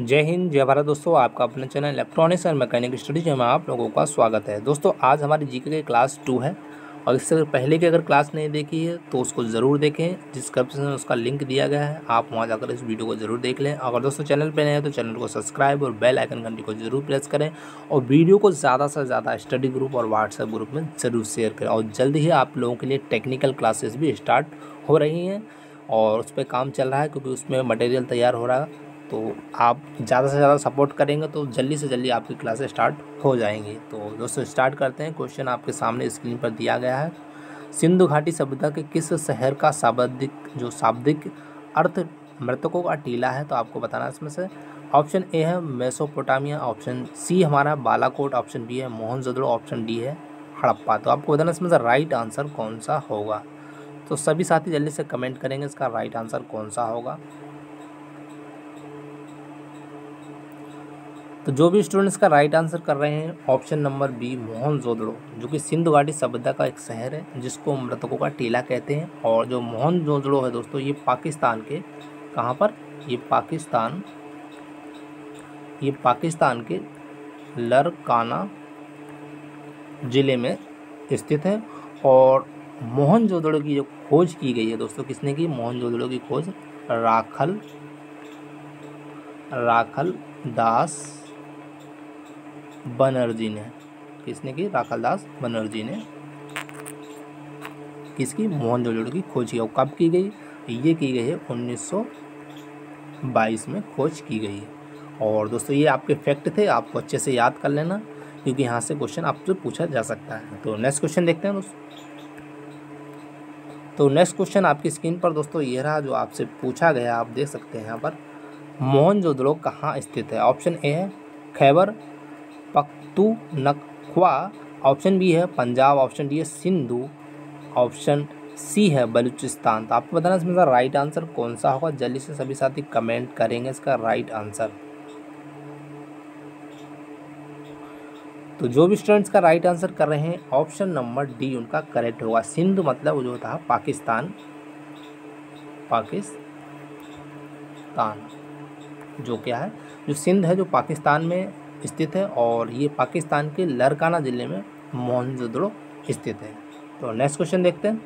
जय हिंद, जय भारत। दोस्तों, आपका अपना channel electronics and mechanic studies में आप लोगों का स्वागत है। दोस्तों, आज हमारी जीके के क्लास टू है और इससे पहले की अगर क्लास नहीं देखी है तो उसको ज़रूर देखें। डिस्क्रिप्शन में उसका लिंक दिया गया है, आप वहाँ जाकर इस वीडियो को ज़रूर देख लें। अगर दोस्तों चैनल पर नए हैं तो चैनल को सब्सक्राइब और बेल आइकन घंटी को ज़रूर प्रेस करें और वीडियो को ज़्यादा से ज़्यादा स्टडी ग्रुप और व्हाट्सएप ग्रुप में ज़रूर शेयर करें और जल्द ही आप लोगों के लिए टेक्निकल क्लासेस भी स्टार्ट हो रही हैं और उस पर काम चल रहा है क्योंकि उसमें मटेरियल तैयार हो रहा है। तो आप ज़्यादा से ज़्यादा सपोर्ट करेंगे तो जल्दी से जल्दी आपकी क्लासेस स्टार्ट हो जाएँगी। तो दोस्तों, स्टार्ट करते हैं। क्वेश्चन आपके सामने स्क्रीन पर दिया गया है। सिंधु घाटी सभ्यता के किस शहर का शाब्दिक, जो शाब्दिक अर्थ मृतकों का टीला है तो आपको बताना इसमें से। ऑप्शन ए है मेसोपोटामिया, ऑप्शन सी हमारा बालाकोट, ऑप्शन बी है मोहन ऑप्शन डी है हड़प्पा। तो आपको बताना इसमें से राइट आंसर कौन सा होगा। तो सभी साथी जल्दी से कमेंट करेंगे इसका राइट आंसर कौन सा होगा। तो जो भी स्टूडेंट्स का राइट आंसर कर रहे हैं ऑप्शन नंबर बी मोहन जोदड़ो, जो कि सिंधु घाटी सभ्यता का एक शहर है, जिसको मृतकों का टीला कहते हैं। और जो मोहन जोदड़ो है दोस्तों, ये पाकिस्तान के, कहाँ पर? ये पाकिस्तान ये पाकिस्तान के लरकाना ज़िले में स्थित है। और मोहन जोदड़ो की जो खोज की गई है दोस्तों, किसने की? मोहन जोदड़ो की खोज राखल राखल दास बनर्जी ने। किसने की? राखल दास बनर्जी ने। किसकी? मोहन मोहनजोदड़ो की खोज की। और कब की गई? ये की गई है 1922 में खोज की गई है। और दोस्तों, ये आपके फैक्ट थे। आपको अच्छे से याद कर लेना, क्योंकि यहाँ से क्वेश्चन आपसे पूछा जा सकता है। तो नेक्स्ट क्वेश्चन देखते हैं दोस्तों। तो नेक्स्ट क्वेश्चन आपकी स्क्रीन पर दोस्तों ये रहा, जो आपसे पूछा गया, आप देख सकते हैं यहाँ पर। मोहनजोदड़ो कहाँ स्थित है? ऑप्शन ए है खैबर नखवा ऑप्शन बी है पंजाब, ऑप्शन डी है सिंधु, ऑप्शन सी है बलूचिस्तान। तो आपको बताना इसमें राइट आंसर कौन सा होगा? जल्दी से सभी साथी कमेंट करेंगे इसका राइट आंसर तो जो भी स्टूडेंट्स का राइट आंसर कर रहे हैं ऑप्शन नंबर डी उनका करेक्ट होगा। सिंधु मतलब जो था, पाकिस्तान। पाकिस्तान। जो क्या है? जो सिंध है, जो पाकिस्तान में स्थित है और ये पाकिस्तान के लरकाना ज़िले में मोहनजोदड़ो स्थित है। तो नेक्स्ट क्वेश्चन देखते हैं।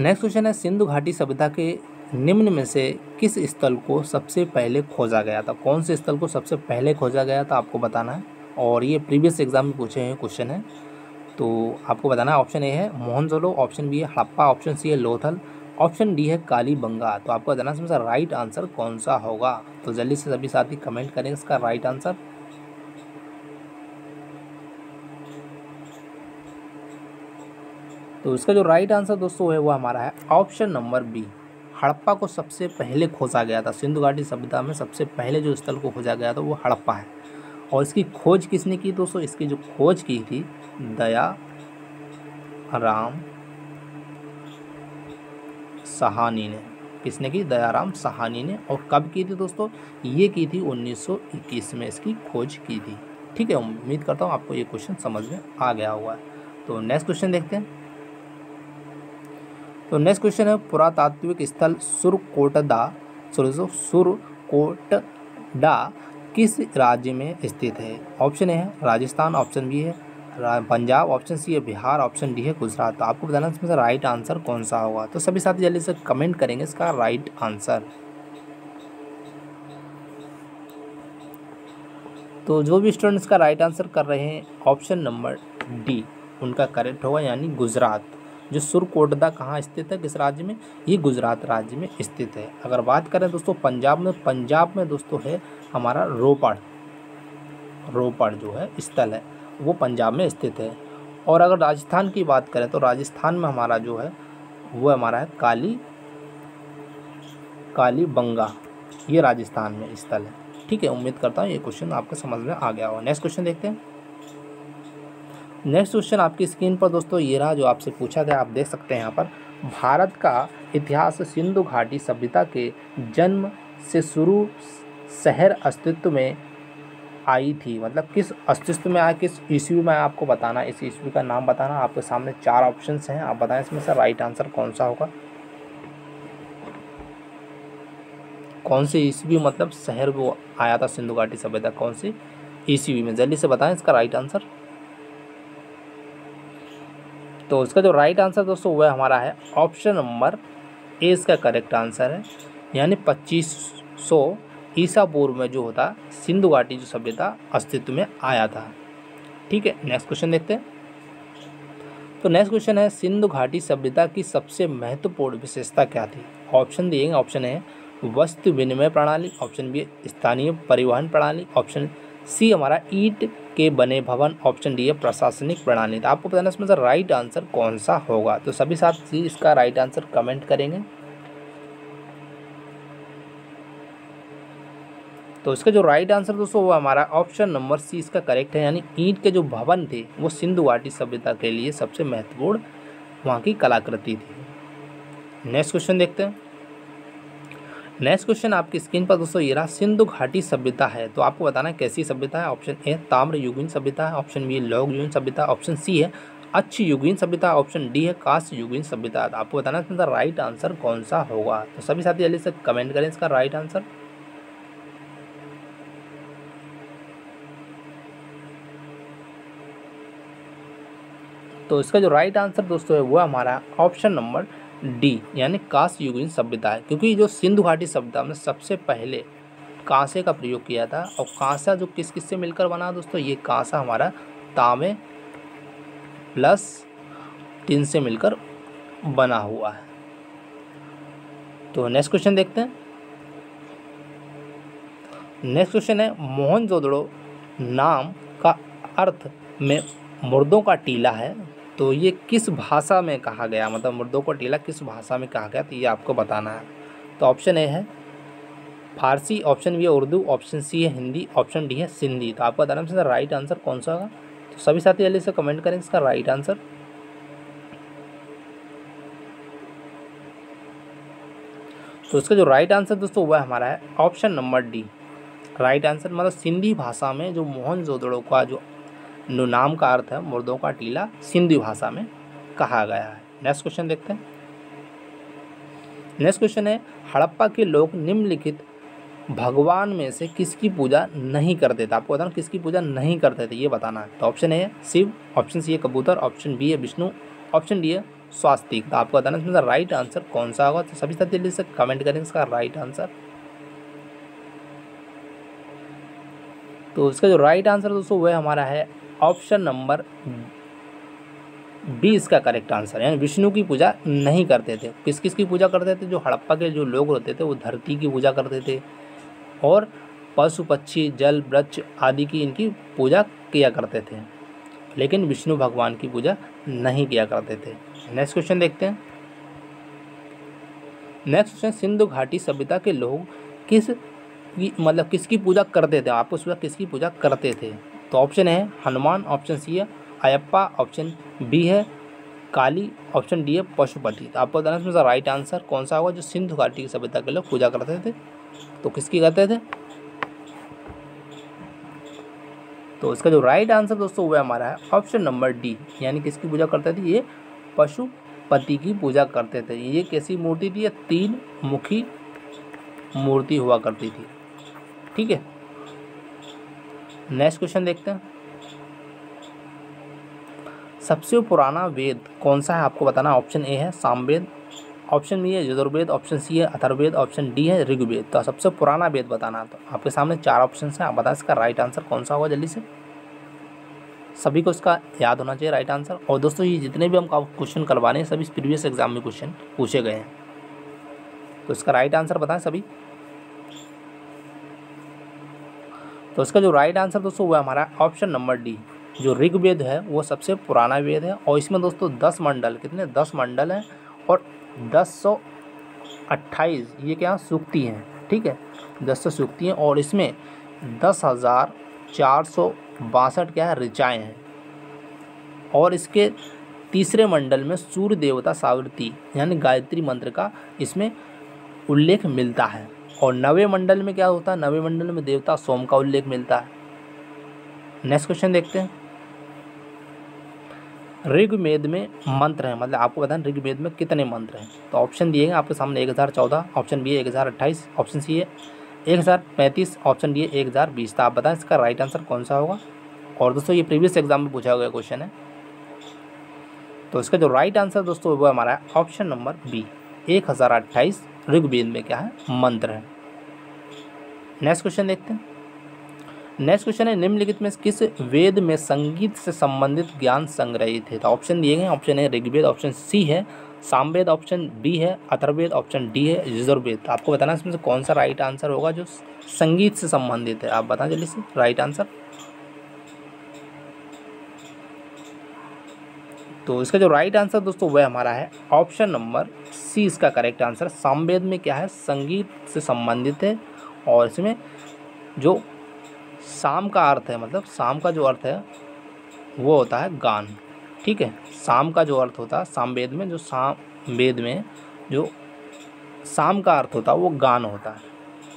नेक्स्ट क्वेश्चन है, सिंधु घाटी सभ्यता के निम्न में से किस स्थल को सबसे पहले खोजा गया था? कौन से स्थल को सबसे पहले खोजा गया था, आपको बताना है। और ये प्रीवियस एग्ज़ाम में पूछे हुए क्वेश्चन है। तो आपको बताना है ऑप्शन ए है मोहनजोलो ऑप्शन बी है हड़प्पा ऑप्शन सी है लोथल। ऑप्शन डी है काली बंगा। तो आपको बताना इसमें राइट आंसर कौन सा होगा? तो जल्दी से सभी साथी कमेंट करें इसका राइट आंसर तो इसका जो राइट आंसर दोस्तों है, वो हमारा है ऑप्शन नंबर बी हड़प्पा को सबसे पहले खोजा गया था, सिंधु घाटी सभ्यता में सबसे पहले जो स्थल को खोजा गया था, वो हड़प्पा है। और इसकी खोज किसने की दोस्तों? इसकी जो खोज की थी, दया, राम सहानी ने। किसने की? दयाराम सहानी ने। और कब की थी दोस्तों? ये की थी 1921 में। इसकी खोज की थी। ठीक है, उम्मीद करता हूँ आपको ये क्वेश्चन समझ में आ गया हुआ है तो नेक्स्ट क्वेश्चन देखते हैं। तो नेक्स्ट क्वेश्चन है, पुरातात्विक स्थल सुरकोटदा सॉरी सुरकोटडा किस राज्य में स्थित है? ऑप्शन ए है, राजस्थान ऑप्शन बी है पंजाब ऑप्शन सी है बिहार ऑप्शन डी है गुजरात। तो आपको बताना इसमें से राइट आंसर कौन सा होगा? तो सभी साथी जल्दी से कमेंट करेंगे इसका राइट आंसर तो जो भी स्टूडेंट्स का राइट आंसर कर रहे हैं ऑप्शन नंबर डी उनका करेक्ट होगा, यानी गुजरात। जो सुरकोटदा कहाँ स्थित है? किस राज्य में? ये गुजरात राज्य में स्थित है। अगर बात करें दोस्तों, पंजाब में पंजाब में दोस्तों है हमारा रोपड़। रोपड़ जो है, स्थल है। वो पंजाब में स्थित है। और अगर राजस्थान की बात करें तो राजस्थान में हमारा जो है, वो हमारा है काली काली बंगा। ये राजस्थान में स्थल है। ठीक है, उम्मीद करता हूँ ये क्वेश्चन आपको समझ में आ गया होगा। नेक्स्ट क्वेश्चन देखते हैं। नेक्स्ट क्वेश्चन आपकी स्क्रीन पर दोस्तों ये रहा जो आपसे पूछा गया, आप देख सकते हैं यहाँ पर। भारत का इतिहास सिंधु घाटी सभ्यता के जन्म से शुरू शहर अस्तित्व में आई थी। मतलब किस अस्तित्व में आया, किस ईस्वी में आपको बताना इस ईस्वी का नाम बताना। आपके सामने चार ऑप्शंस हैं। आप बताएँ इसमें से राइट आंसर कौन सा होगा? कौन सी ईस्वी मतलब शहर वो आया था सिंधु घाटी सभ्यता? कौन सी ईस्वी में जल्दी से बताएँ इसका राइट आंसर तो इसका जो राइट आंसर दोस्तों, वह हमारा है ऑप्शन नंबर ए इसका करेक्ट आंसर है। यानी पच्चीस सौ ईसा पूर्व में जो होता सिंधु घाटी जो सभ्यता अस्तित्व में आया था। ठीक है नेक्स्ट क्वेश्चन देखते हैं। तो नेक्स्ट क्वेश्चन है सिंधु घाटी सभ्यता की सबसे महत्वपूर्ण विशेषता क्या थी? ऑप्शन दिएँगे ऑप्शन है, वस्तु विनिमय प्रणाली ऑप्शन बी स्थानीय परिवहन प्रणाली ऑप्शन सी हमारा ईट के बने भवन ऑप्शन डी है, प्रशासनिक प्रणाली। तो आपको बताना इसमें से राइट आंसर कौन सा होगा? तो सभी साथी इसका राइट आंसर कमेंट करेंगे। तो इसका जो राइट आंसर दोस्तों, वो हमारा ऑप्शन नंबर सी इसका करेक्ट है, यानी ईंट के जो भवन थे, वो सिंधु घाटी सभ्यता के लिए सबसे महत्वपूर्ण वहाँ की कलाकृति थी। नेक्स्ट क्वेश्चन देखते हैं। नेक्स्ट क्वेश्चन आपकी स्क्रीन पर दोस्तों, ये रहा, सिंधु घाटी सभ्यता है। तो आपको बताना कैसी सभ्यता है? ऑप्शन ए ताम्र युगीन सभ्यता है। ऑप्शन बी लौह युगीन सभ्यता। ऑप्शन सी है, अच्छी युगीन सभ्यता। ऑप्शन डी है, काश युगीन सभ्यता। तो आपको बताना है राइट आंसर कौन सा होगा? तो सभी साथी जल्दी से कमेंट करें इसका राइट आंसर तो इसका जो राइट आंसर दोस्तों है, वो हमारा ऑप्शन नंबर डी यानी कांस युगीन सभ्यता है। क्योंकि जो सिंधु घाटी सभ्यता में सबसे पहले कांसे का प्रयोग किया था, और कांसा जो किस किस से मिलकर बना दोस्तों, ये कांसा हमारा तांबे प्लस टिन से मिलकर बना हुआ है। तो नेक्स्ट क्वेश्चन देखते हैं। नेक्स्ट क्वेश्चन है मोहन जोदड़ो नाम का अर्थ में मुर्दों का टीला है। तो ये किस भाषा में कहा गया? मतलब मुर्दों को टीला किस भाषा में कहा गया? तो ये आपको बताना है। तो ऑप्शन ए है। फारसी ऑप्शन बी है, उर्दू ऑप्शन सी है, हिंदी ऑप्शन डी है, सिंधी। तो आपका बताना से राइट आंसर कौन सा होगा? तो सभी साथी जल्दी से कमेंट करें, इसका राइट आंसर तो इसका जो राइट आंसर दोस्तों, वह हमारा है option number D right answer मतलब सिंधी भाषा में जो मोहन जोदड़ो का जो नाम का अर्थ है मुर्दों का टीला सिंधी भाषा में कहा गया है। नेक्स्ट क्वेश्चन देखते हैं। नेक्स्ट क्वेश्चन है, हड़प्पा के लोग निम्नलिखित भगवान में से किसकी पूजा नहीं करते थे? आपको बताना, किसकी पूजा नहीं करते थे, ये बताना है। तो ऑप्शन ए है शिव ऑप्शन सी है कबूतर ऑप्शन बी है विष्णु ऑप्शन डी है स्वास्तिक। तो आपको बताना, इसमें राइट आंसर कौन सा होगा? तो सभी साथी जल्दी से कमेंट करेंगे इसका राइट आंसर तो इसका जो राइट आंसर दोस्तों वह हमारा है ऑप्शन नंबर बी इसका करेक्ट आंसर यानी विष्णु की पूजा नहीं करते थे। किस किस की पूजा करते थे? जो हड़प्पा के जो लोग होते थे, वो धरती की पूजा करते थे। और पशु, पक्षी, जल, वृक्ष आदि की इनकी पूजा किया करते थे। लेकिन विष्णु भगवान की पूजा नहीं किया करते थे। नेक्स्ट क्वेश्चन देखते हैं। नेक्स्ट क्वेश्चन, सिंधु घाटी सभ्यता के लोग किस मतलब किसकी पूजा करते थे? आपको पूजा किसकी पूजा करते थे? तो ऑप्शन है हनुमान, ऑप्शन सी है अयप्पा, ऑप्शन बी है काली, ऑप्शन डी है पशुपति। तो आपको बताना इसमें राइट आंसर कौन सा होगा जो सिंधु घाटी की सभ्यता के लोग पूजा करते थे? तो किसकी करते थे? तो इसका जो राइट आंसर दोस्तों वह हमारा है ऑप्शन नंबर डी यानी किसकी पूजा करते थे? ये पशुपति की पूजा करते थे। ये कैसी मूर्ति थी? ये तीन मुखी मूर्ति हुआ करती थी। ठीक है? नेक्स्ट क्वेश्चन देखते हैं। सबसे पुराना वेद कौन सा है? आपको बताना, ऑप्शन ए है सामवेद, ऑप्शन बी है यजुर्वेद, ऑप्शन सी है अथर्वेद ऑप्शन डी है ऋग्वेद। तो सबसे पुराना वेद बताना तो आपके सामने चार ऑप्शन हैं। आप बताएँ इसका राइट आंसर कौन सा होगा जल्दी से। सभी को इसका याद होना चाहिए राइट आंसर और दोस्तों, ये जितने भी हम क्वेश्चन करवाने हैं सभी प्रीवियस एग्ज़ाम में क्वेश्चन पूछे गए हैं। तो इसका राइट आंसर बताएँ सभी। तो इसका जो राइट आंसर दोस्तों वो है हमारा ऑप्शन नंबर डी जो ऋग्वेद है, वो सबसे पुराना वेद है। और इसमें दोस्तों दस मंडल, कितने? दस मंडल हैं और दस सौ अट्ठाईस, ये क्या? सूक्ति हैं, ठीक है? दस सौ सूक्ति हैं और इसमें दस हज़ार चार सौ बासठ क्या है? ऋचाएँ हैं। और इसके तीसरे मंडल में सूर्य देवता सावित्री यानी गायत्री मंत्र का इसमें उल्लेख मिलता है। और नवे मंडल में क्या होता है? नवे मंडल में देवता सोम का उल्लेख मिलता है। नेक्स्ट क्वेश्चन देखते हैं। ऋग्वेद में मंत्र हैं। मतलब आपको बताएँ, ऋग्वेद में कितने मंत्र हैं? तो ऑप्शन दिए हैं आपके सामने एक हज़ार चौदह ऑप्शन बी है एक हज़ार अट्ठाईस ऑप्शन सी है एक हज़ार पैंतीस ऑप्शन डी है एक हज़ार बीस। तो आप बताएँ, इसका राइट आंसर कौन सा होगा? और दोस्तों, ये प्रीवियस एग्ज़ाम में पूछा गया क्वेश्चन है। तो इसका जो राइट आंसर दोस्तों, वो हमारा ऑप्शन नंबर बी एक हज़ार अट्ठाईस ऋग्वेद में क्या है? मंत्र है। नेक्स्ट क्वेश्चन देखते हैं। नेक्स्ट क्वेश्चन है, निम्नलिखित में किस वेद में संगीत से संबंधित ज्ञान संग्रहित है तो ऑप्शन दिए गए ऑप्शन है ऋग्वेद। ऑप्शन सी है, सामवेद। ऑप्शन बी है अथर्वेद ऑप्शन डी है, यजुर्वेद। तो आपको बताना इसमें से कौन सा राइट आंसर होगा जो संगीत से संबंधित है? आप बताएँ जल्दी से राइट आंसर तो इसका जो राइट आंसर दोस्तों, वह हमारा है। ऑप्शन नंबर सी इसका करेक्ट आंसर सामवेद में क्या है? संगीत से संबंधित है। और इसमें जो शाम का अर्थ है मतलब शाम का जो अर्थ है, वो होता है गान। ठीक है? शाम का जो अर्थ होता है साम वेद में जो साम वेद में जो शाम का अर्थ होता है, वो गान होता है।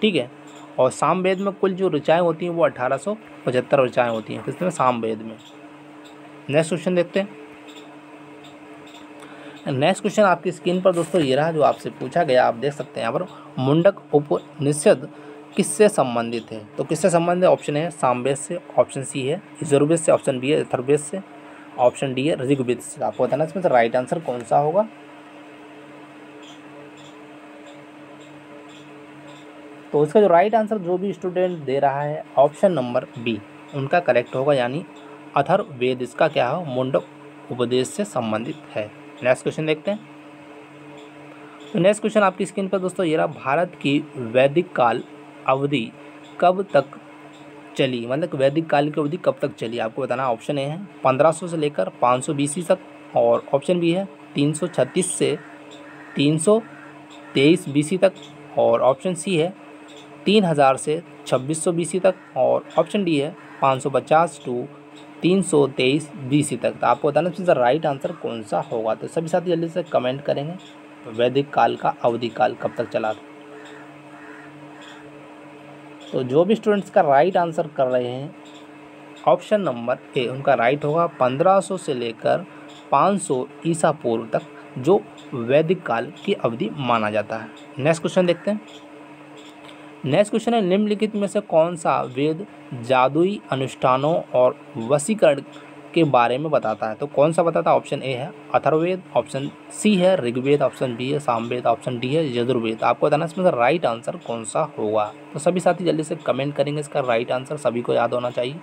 ठीक है? और साम वेद में कुल जो ऋचाएँ होती हैं, वो अठारह सौ पचहत्तर ऋचाएँ होती हैं किसमें साम वेद में। नेक्स्ट क्वेश्चन देखते हैं। नेक्स्ट क्वेश्चन आपकी स्क्रीन पर दोस्तों ये रहा जो आपसे पूछा गया, आप देख सकते हैं। यहाँ पर मुंडक उपनिषद किससे संबंधित है? तो किससे संबंधित? ऑप्शन है सामवेद से, ऑप्शन सी है यजुर्वेद से, ऑप्शन बी है अथर्वेद से, ऑप्शन डी है ऋग्वेद से। आपको बताना इसमें राइट आंसर कौन सा होगा? तो इसका जो राइट आंसर जो भी स्टूडेंट दे रहा है ऑप्शन नंबर बी उनका करेक्ट होगा, यानी अथर्वेद इसका क्या हो? मुंडक उपदेश से संबंधित है। नेक्स्ट क्वेश्चन देखते हैं। तो नेक्स्ट क्वेश्चन आपकी स्क्रीन पर दोस्तों ये रहा, भारत की वैदिक काल अवधि कब तक चली? मतलब वैदिक काल की अवधि कब तक चली? आपको बताना ऑप्शन ए है पंद्रह सौ लेकर पाँच सौ तक और ऑप्शन बी है तीन सौ छत्तीस से तीन सौ तेईस बीसी तक और ऑप्शन सी है तीन हज़ार से छब्बीस सौ बीसी तक और ऑप्शन डी है पाँच सौ पचास टू तीन सौ तेईस बीसी तक। तो आपको बताना चाहिए राइट आंसर कौन सा होगा? तो सभी साथी जल्दी से कमेंट करेंगे। वैदिक काल का अवधि काल कब तक चला? था तो जो भी स्टूडेंट्स का राइट आंसर कर रहे हैं ऑप्शन नंबर ए उनका राइट होगा 1500 से लेकर 500 ईसा पूर्व तक, जो वैदिक काल की अवधि माना जाता है। नेक्स्ट क्वेश्चन देखते हैं। नेक्स्ट क्वेश्चन है, निम्नलिखित में से कौन सा वेद जादुई अनुष्ठानों और वसीकरण के बारे में बताता है। तो कौन सा बताता है? ऑप्शन ए है अथर्वेद ऑप्शन सी है ऋग्वेद, ऑप्शन बी है सामवेद, ऑप्शन डी है यजुर्वेद। आपको बताना इसमें राइट आंसर कौन सा होगा? तो सभी साथी जल्दी से कमेंट करेंगे, इसका राइट आंसर सभी को याद होना चाहिए।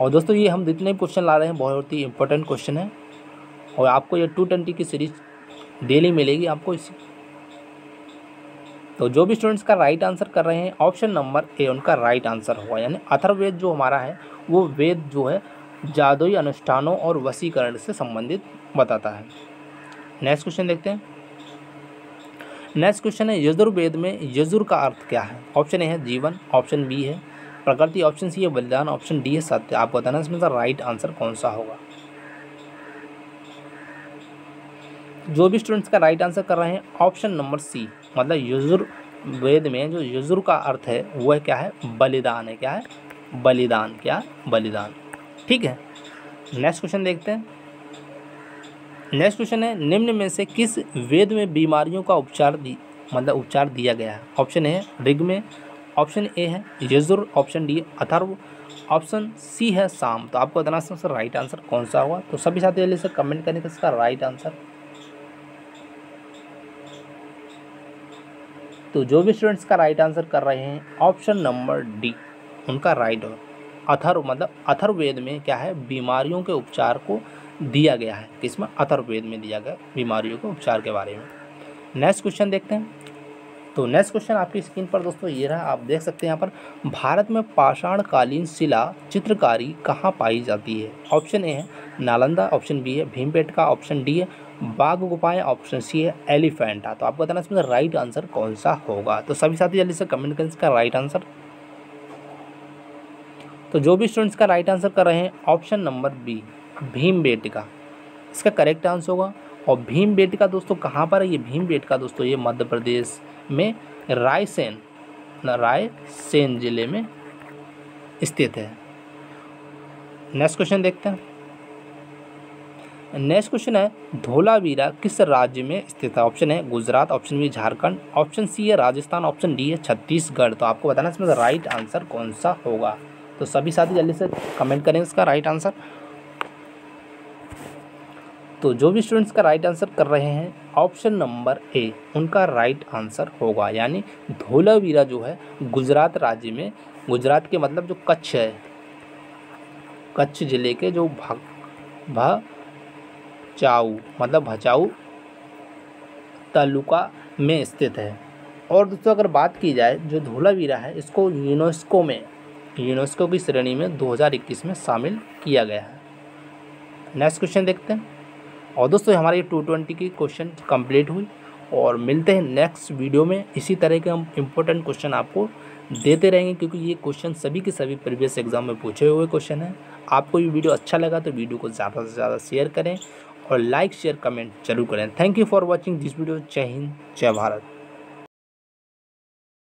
और दोस्तों, ये हम जितने क्वेश्चन ला रहे हैं, बहुत ही इंपॉर्टेंट क्वेश्चन है। और आपको ये टू ट्वेंटी की सीरीज़ डेली मिलेगी, आपको इसी तो जो भी स्टूडेंट्स का राइट आंसर कर रहे हैं ऑप्शन नंबर ए उनका राइट आंसर होगा। यानी अथर्वेद जो हमारा है, वो वेद जो है, जादुई अनुष्ठानों और वसीकरण से संबंधित बताता है। नेक्स्ट क्वेश्चन देखते हैं। नेक्स्ट क्वेश्चन है, यजुर्वेद में यजुर का अर्थ क्या है? ऑप्शन ए है जीवन ऑप्शन बी है प्रकृति ऑप्शन सी है बलिदान ऑप्शन डी है सत्य। आपको बताना इसमें राइट आंसर कौन सा होगा? जो भी स्टूडेंट्स का राइट आंसर कर रहे हैं ऑप्शन नंबर सी मतलब यजुर, वेद में जो यजुर का अर्थ है, वह क्या है? बलिदान है। क्या है? बलिदान। क्या बलिदान। ठीक है? नेक्स्ट क्वेश्चन देखते हैं। नेक्स्ट क्वेश्चन है, निम्न में से किस वेद में बीमारियों का उपचार दी मतलब उपचार दिया गया है? ऑप्शन ए है, ऋग में। ऑप्शन ए है, Yajur. Option D Atharva. Option C है शाम तो आपको बताना राइट आंसर कौन सा होगा? तो सभी साथी जल्दी से कमेंट करें कि इसका राइट आंसर तो जो भी स्टूडेंट्स का राइट आंसर कर रहे हैं ऑप्शन नंबर डी उनका राइट हो। अथर्व मतलब अथर्ववेद में क्या है? बीमारियों के उपचार को दिया गया है। किसमें? अथर्ववेद में दिया गया बीमारियों के उपचार के बारे में। नेक्स्ट क्वेश्चन देखते हैं। तो नेक्स्ट क्वेश्चन आपकी स्क्रीन पर दोस्तों ये रहा। आप देख सकते हैं यहाँ पर, भारत में पाषाणकालीन शिला चित्रकारी कहाँ पाई जाती है? ऑप्शन ए है नालंदा ऑप्शन बी है भीमपेटका ऑप्शन डी है बाघ गुफाएँ ऑप्शन सी है एलिफेंटा तो आपको बताना इसमें राइट आंसर कौन सा होगा? तो सभी साथी जल्दी से कमेंट करें इसका राइट आंसर तो जो भी स्टूडेंट्स का राइट आंसर कर रहे हैं option number B Bhimbetka. इसका करेक्ट आंसर होगा। और भीम बेटिका दोस्तों कहाँ पर है? ये भीम बेटिका दोस्तों, ये मध्य प्रदेश में रायसेन रायसेन ज़िले में स्थित है। नेक्स्ट क्वेश्चन देखते हैं। नेक्स्ट क्वेश्चन है, धोलावीरा किस राज्य में स्थित है? ऑप्शन है Gujarat option B Jharkhand option C है राजस्थान ऑप्शन डी है छत्तीसगढ़। तो आपको बताना इसमें राइट आंसर कौन सा होगा? तो सभी साथी जल्दी से कमेंट करें इसका राइट आंसर तो जो भी स्टूडेंट्स का राइट आंसर कर रहे हैं ऑप्शन नंबर ए उनका राइट आंसर होगा। यानी धोलावीरा जो है, गुजरात राज्य में, गुजरात के मतलब जो कच्छ है, कच्छ ज़िले के जो भा भचाऊ मतलब भचाऊ तालुका में स्थित है। और दोस्तों, अगर बात की जाए, जो धोलावीरा है, इसको यूनेस्को में, यूनेस्को की श्रेणी में 2021 में शामिल किया गया है। नेक्स्ट क्वेश्चन देखते हैं। और दोस्तों, हमारे टू ट्वेंटी की क्वेश्चन कंप्लीट हुई। और मिलते हैं नेक्स्ट वीडियो में। इसी तरह के हम इम्पोर्टेंट क्वेश्चन आपको देते रहेंगे, क्योंकि ये क्वेश्चन सभी के सभी प्रीवियस एग्ज़ाम में पूछे हुए क्वेश्चन हैं। आपको ये वीडियो अच्छा लगा तो वीडियो को ज़्यादा से ज़्यादा शेयर करें। और लाइक, शेयर, कमेंट ज़रूर करें। Thank you for watching this video जय हिंद, जय भारत।